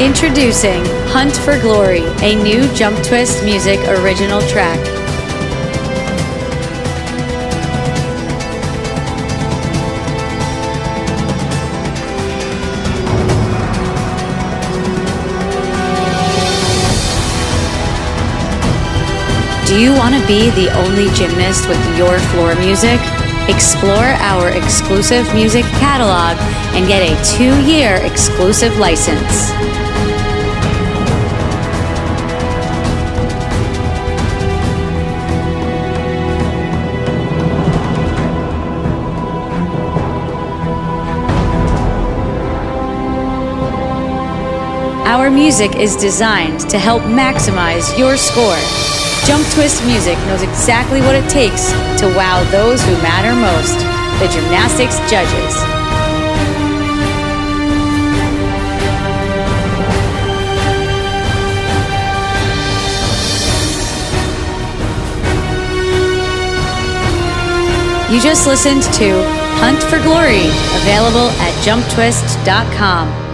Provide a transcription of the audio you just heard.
Introducing Hunt for Glory, a new Jump Twist music original track. Do you want to be the only gymnast with your floor music? Explore our exclusive music catalog and get a two year exclusive license. Our music is designed to help maximize your score. Jump Twist Music knows exactly what it takes to wow those who matter most the gymnastics judges. You just listened to Hunt for Glory, available at jumptwist.com.